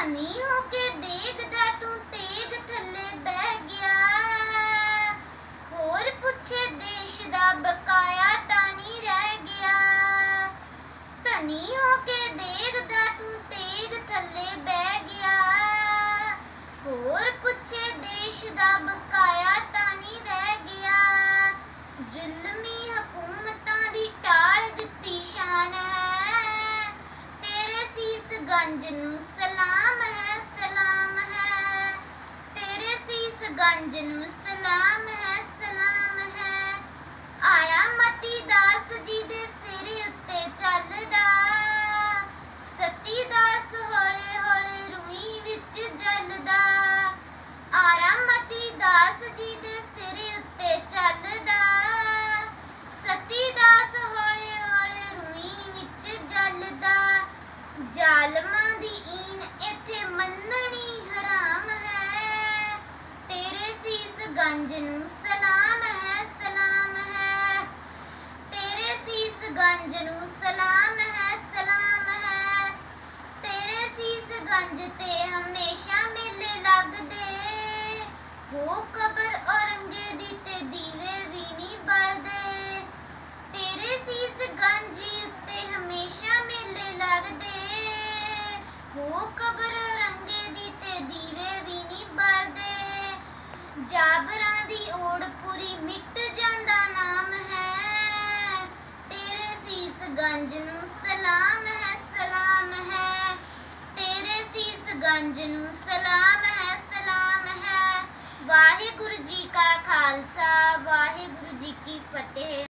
ਧਨੀ ਹੋ ਕੇ ਦੇਖਦਾ ਤੂੰ ਤੇਗ ਥੱਲੇ ਬਹਿ ਗਿਆ। ਹੋਰ ਪੁੱਛੇ ਦੇਸ਼ ਦਾ ਬਕਾਇਆ ਤਾਂ ਨਹੀਂ ਰਹਿ ਗਿਆ। ਧਨੀ ਹੋ ਕੇ ਦੇਖਦਾ ਤੂੰ ਤੇਗ ਥੱਲੇ ਬਹਿ ਗਿਆ। ਹੋਰ ਪੁੱਛੇ ਦੇਸ਼ ਦਾ ਬਕਾਇਆ ਤਾਂ ਨਹੀਂ ਰਹਿ ਗਿਆ। ਜ਼ੁਲਮੀ ਹਕੂਮਤਾਂ ਦੀ ਟਾਲ ਦਿੱਤੀ ਸ਼ਾਨ ਹੈ। ਤੇਰੇ ਸੀਸ ਗੰਜ ਨੂੰ ਸੀਸ ਗੰਜ ਨੂੰ ਸਲਾਮ ਹੈ ਸਲਾਮ ਹੈ। ਤੇਰੇ ਸੀਸ ਗੰਜ ਨੂੰ ਸਲਾਮ ਹੈ ਸਲਾਮ ਹੈ। ਤੇਰੇ ਸੀਸ ਗੰਜ ਤੇ ਹਮੇਸ਼ਾ ਮੇਲੇ ਲੱਗਦੇ। ਹੋ ਕਬਰ ਔਰੰਗੇ ਦੀ ਤੇ ਦੀਵੇ ਵੀ ਨਹੀਂ ਬਲਦੇ। ਤੇਰੇ ਸੀਸ ਗੰਜ ਉੱਤੇ ਹਮੇਸ਼ਾ ਮੇਲੇ ਲੱਗਦੇ। ਹੋ ਕਬਰ ਜਾਬਰਾਂ ਦੀ ਓੜ ਪੂਰੀ ਮਿਟ ਜਾਂਦਾ ਨਾਮ ਹੈ। ਤੇਰੇ ਸੀਸ ਗੰਜ ਨੂੰ ਸਲਾਮ ਹੈ ਸਲਾਮ ਹੈ। ਤੇਰੇ ਸੀਸ ਗੰਜ ਨੂੰ ਸਲਾਮ ਹੈ ਸਲਾਮ ਹੈ। ਵਾਹਿਗੁਰੂ ਜੀ ਕਾ ਖਾਲਸਾ, ਵਾਹਿਗੁਰੂ ਜੀ ਕੀ ਫਤਿਹ।